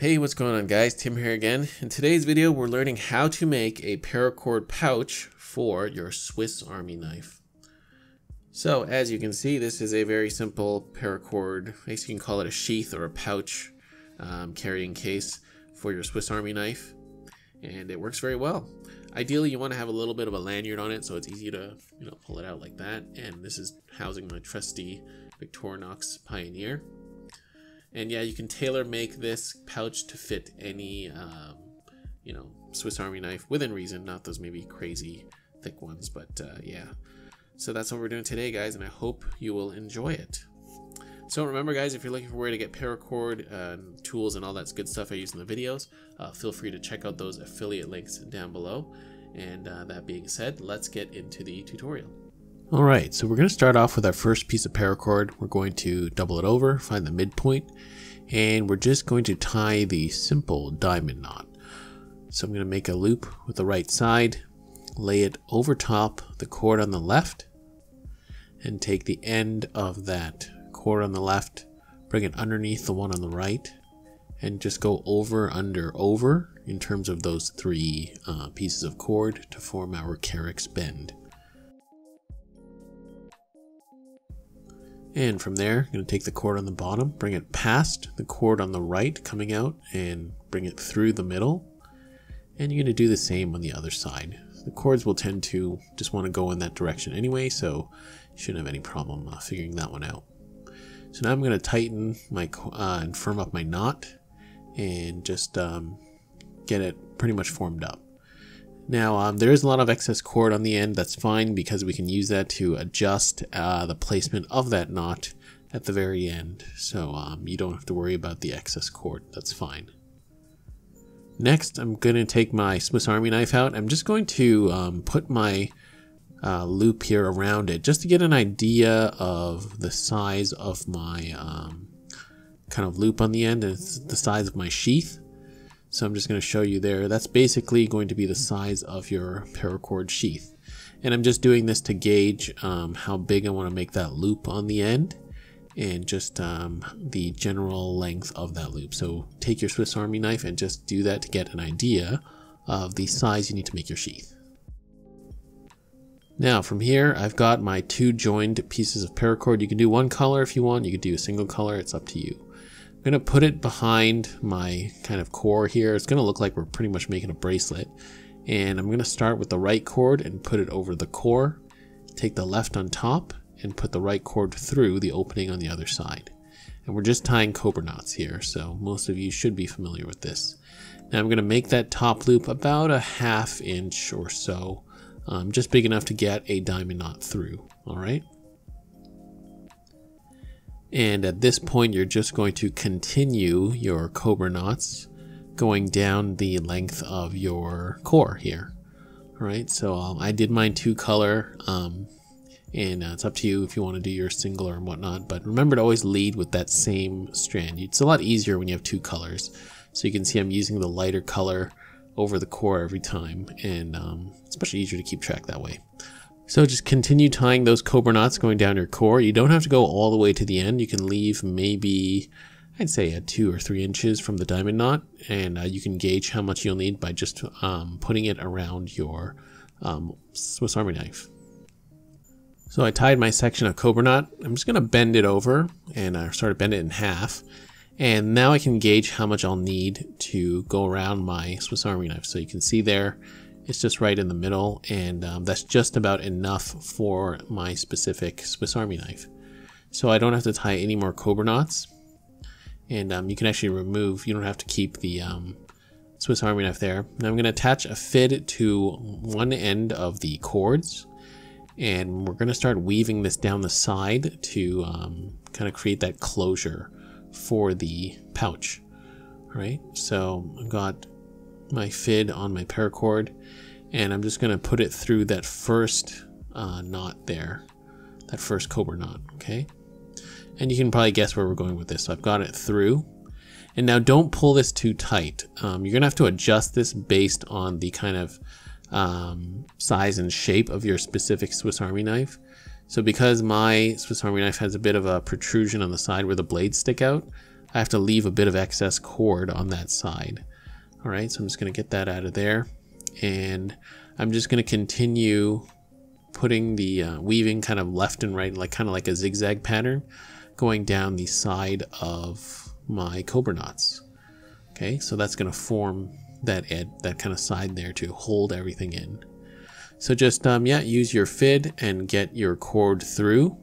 Hey, what's going on guys? Tim here again. In today's video, we're learning how to make a paracord pouch for your Swiss Army knife. So as you can see, this is a very simple paracord, I guess you can call it a sheath or a pouch um, carrying case for your Swiss Army knife. And it works very well. Ideally, you want to have a little bit of a lanyard on it so it's easy to you know pull it out like that. And this is housing my trusty Victorinox Pioneer. And yeah, you can tailor make this pouch to fit any, um, you know, Swiss Army knife within reason, not those maybe crazy thick ones, but uh, yeah. So that's what we're doing today, guys, and I hope you will enjoy it. So remember, guys, if you're looking for where to get paracord uh, tools and all that good stuff I use in the videos, uh, feel free to check out those affiliate links down below. And uh, that being said, let's get into the tutorial. All right, so we're going to start off with our first piece of paracord. We're going to double it over, find the midpoint, and we're just going to tie the simple diamond knot. So I'm going to make a loop with the right side, lay it over top the cord on the left, and take the end of that cord on the left, bring it underneath the one on the right, and just go over, under, over in terms of those three uh, pieces of cord to form our Carrick's bend. And from there, I'm going to take the cord on the bottom, bring it past the cord on the right coming out and bring it through the middle. And you're going to do the same on the other side. The cords will tend to just want to go in that direction anyway, so you shouldn't have any problem uh, figuring that one out. So now I'm going to tighten my uh, and firm up my knot and just um, get it pretty much formed up. Now, um, there is a lot of excess cord on the end. That's fine because we can use that to adjust uh, the placement of that knot at the very end. So um, you don't have to worry about the excess cord. That's fine. Next, I'm going to take my Swiss Army knife out. I'm just going to um, put my uh, loop here around it just to get an idea of the size of my um, kind of loop on the end and the size of my sheath. So I'm just going to show you there. That's basically going to be the size of your paracord sheath. And I'm just doing this to gauge um, how big I want to make that loop on the end and just um, the general length of that loop. So take your Swiss Army knife and just do that to get an idea of the size you need to make your sheath. Now from here, I've got my two joined pieces of paracord. You can do one color if you want. You could do a single color. It's up to you. I'm to put it behind my kind of core here. It's to look like we're pretty much making a bracelet. And I'm to start with the right cord and put it over the core. Take the left on top and put the right cord through the opening on the other side. And we're just tying cobra knots here, so most of you should be familiar with this. Now I'm going to make that top loop about a half inch or so, um, just big enough to get a diamond knot through, alright? And at this point, you're just going to continue your cobra knots going down the length of your core here. All right, so um, I did mine two color, um, and uh, it's up to you if you want to do your single or whatnot. But remember to always lead with that same strand. It's a lot easier when you have two colors. So you can see I'm using the lighter color over the core every time, and um, it's much easier to keep track that way. So just continue tying those cobra knots going down your core. You don't have to go all the way to the end. You can leave maybe, I'd say a two or three inches from the diamond knot. And uh, you can gauge how much you'll need by just um, putting it around your um, Swiss Army knife. So I tied my section of cobra knot. I'm just going to bend it over and I sort of bend it in half. And now I can gauge how much I'll need to go around my Swiss Army knife. So you can see there, it's just right in the middle, and um, that's just about enough for my specific Swiss Army knife. So I don't have to tie any more cobra knots, and um, you can actually remove, you don't have to keep the um, Swiss Army knife there. Now I'm going to attach a fid to one end of the cords, and we're going to start weaving this down the side to um, kind of create that closure for the pouch. All right, so I've got my fid on my paracord and I'm just going to put it through that first uh, knot there, that first cobra knot, okay? And you can probably guess where we're going with this. So I've got it through. And now don't pull this too tight. Um, you're going to have to adjust this based on the kind of um, size and shape of your specific Swiss Army knife. So because my Swiss Army knife has a bit of a protrusion on the side where the blades stick out, I have to leave a bit of excess cord on that side. All right, so I'm just gonna get that out of there. And I'm just gonna continue putting the uh, weaving kind of left and right, like kind of like a zigzag pattern going down the side of my cobra knots. Okay, so that's going to form that ed that kind of side there to hold everything in. So just, um, yeah, use your FID and get your cord through.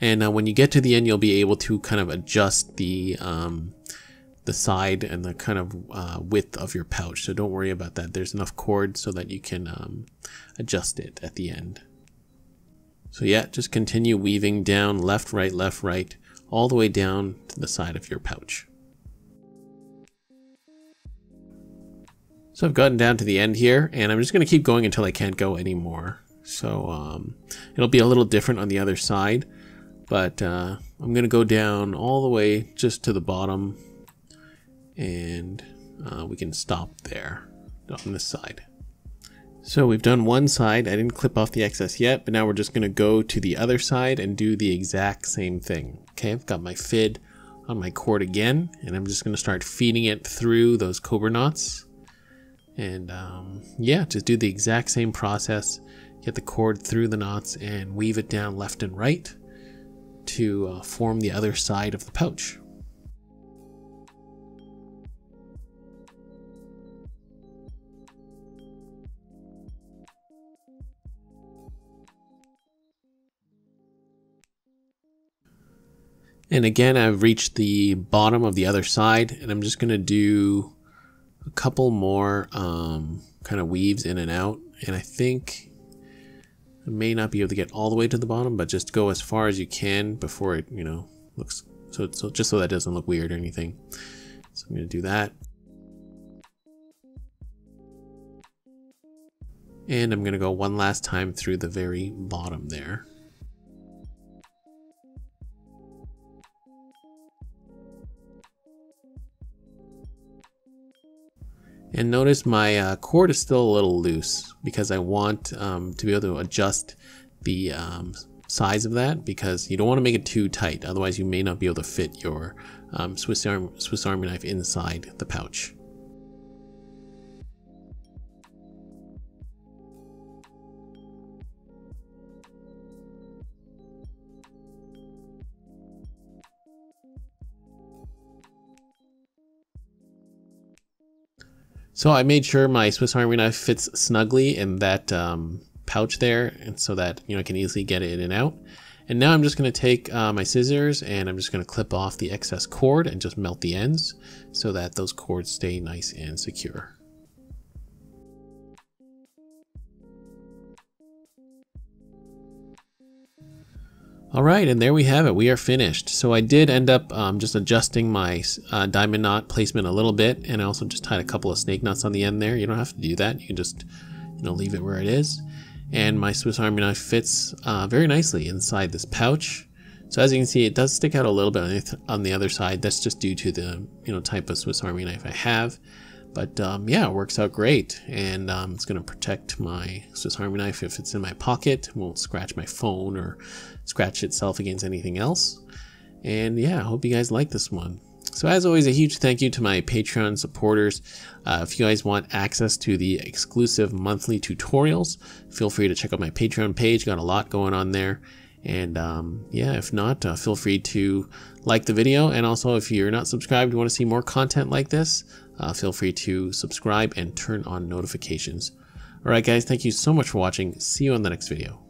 And uh, when you get to the end, you'll be able to kind of adjust the, um, the side and the kind of uh, width of your pouch. So don't worry about that. There's enough cord so that you can um, adjust it at the end. So yeah, just continue weaving down left, right, left, right, all the way down to the side of your pouch. So I've gotten down to the end here, and I'm just going to keep going until I can't go anymore. So um, it'll be a little different on the other side, but uh, I'm going to go down all the way just to the bottom, and uh, we can stop there on this side. So we've done one side, I didn't clip off the excess yet, but now we're just gonna go to the other side and do the exact same thing. Okay, I've got my FID on my cord again, and I'm just gonna start feeding it through those cobra knots. And um, yeah, just do the exact same process. Get the cord through the knots and weave it down left and right to uh, form the other side of the pouch. And again, I've reached the bottom of the other side and I'm just going to do a couple more um, kind of weaves in and out. And I think I may not be able to get all the way to the bottom, but just go as far as you can before it, you know, looks so, so just so that doesn't look weird or anything. So I'm going to do that. And I'm going to go one last time through the very bottom there. And notice my uh, cord is still a little loose because I want um, to be able to adjust the um, size of that because you don't want to make it too tight. Otherwise you may not be able to fit your um, Swiss, Swiss Army knife inside the pouch. So I made sure my Swiss Army knife fits snugly in that um, pouch there, and so that you know I can easily get it in and out. And now I'm just going to take uh, my scissors and I'm just going to clip off the excess cord and just melt the ends so that those cords stay nice and secure. All right, and there we have it. We are finished. So I did end up um, just adjusting my uh, diamond knot placement a little bit, and I also just tied a couple of snake knots on the end there. You don't have to do that. You can just, you know, leave it where it is. And my Swiss Army knife fits uh, very nicely inside this pouch. So as you can see, it does stick out a little bit on the other side. That's just due to the, you know, type of Swiss Army knife I have. But um, yeah, it works out great. And um, it's going to protect my Swiss Army knife if it's in my pocket. It won't scratch my phone or scratch itself against anything else. And yeah, I hope you guys like this one. So as always, a huge thank you to my Patreon supporters. Uh, if you guys want access to the exclusive monthly tutorials, feel free to check out my Patreon page. Got a lot going on there. And um, yeah, if not, uh, feel free to like the video. And also, if you're not subscribed, you want to see more content like this, uh, feel free to subscribe and turn on notifications. Alright guys, thank you so much for watching. See you on the next video.